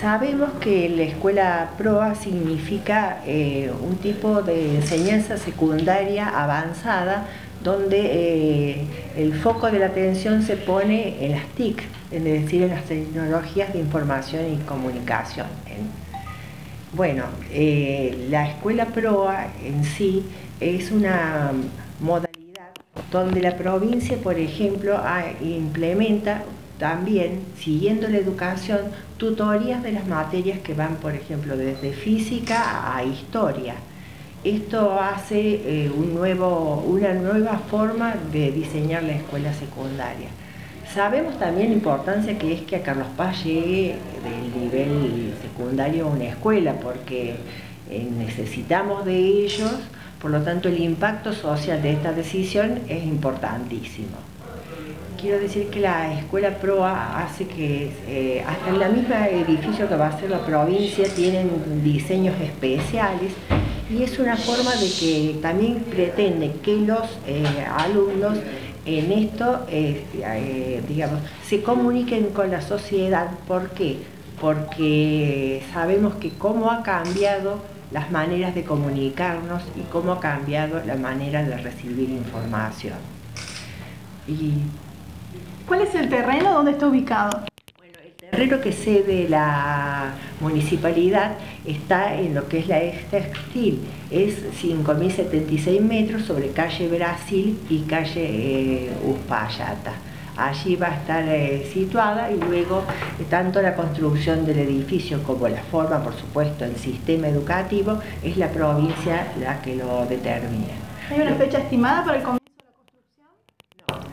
Sabemos que la escuela PROA significa eh, un tipo de enseñanza secundaria avanzada donde eh, el foco de la atención se pone en las TIC, es decir, en las tecnologías de información y comunicación. Bueno, eh, la escuela PROA en sí es una modalidad donde la provincia, por ejemplo, implementa también, siguiendo la educación, tutorías de las materias que van, por ejemplo, desde física a historia. Esto hace eh, un nuevo, una nueva forma de diseñar la escuela secundaria. Sabemos también la importancia que es que a Carlos Paz llegue del nivel secundario a una escuela, porque eh, necesitamos de ellos, por lo tanto el impacto social de esta decisión es importantísimo quiero decir que la escuela PROA hace que eh, hasta en la misma edificio que va a ser la provincia tienen diseños especiales y es una forma de que también pretende que los eh, alumnos en esto, eh, digamos, se comuniquen con la sociedad. ¿Por qué? Porque sabemos que cómo ha cambiado las maneras de comunicarnos y cómo ha cambiado la manera de recibir información. Y ¿Cuál es el terreno? ¿Dónde está ubicado? Bueno, el terreno que cede la municipalidad está en lo que es la ex textil. Es 5.076 metros sobre calle Brasil y calle eh, Uspallata. Allí va a estar eh, situada y luego eh, tanto la construcción del edificio como la forma, por supuesto, el sistema educativo, es la provincia la que lo determina. ¿Hay una fecha estimada para el?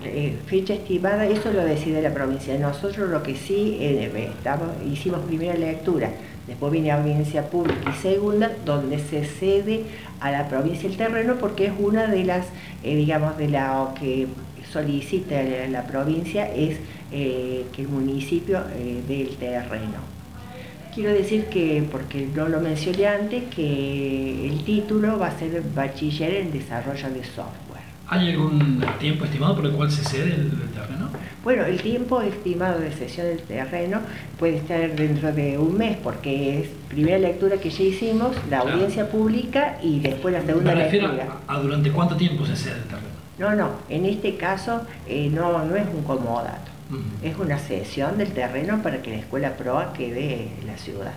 Eh, fecha estimada, eso lo decide la provincia. Nosotros lo que sí eh, hicimos primera lectura, después viene audiencia pública y segunda, donde se cede a la provincia el terreno porque es una de las, eh, digamos, de lo que solicita la, provincia es que el municipio dé el terreno. Quiero decir que, porque no lo mencioné antes, que el título va a ser bachiller en desarrollo de software. ¿Hay algún tiempo estimado por el cual se cede el, terreno? Bueno, el tiempo estimado de cesión del terreno puede estar dentro de un mes, porque es primera lectura que ya hicimos, la audiencia pública y después la segunda Me lectura. A, durante cuánto tiempo se cede el terreno? No, no, en este caso eh, no, no es un comodato, es una cesión del terreno para que la escuela PROA quede en la ciudad.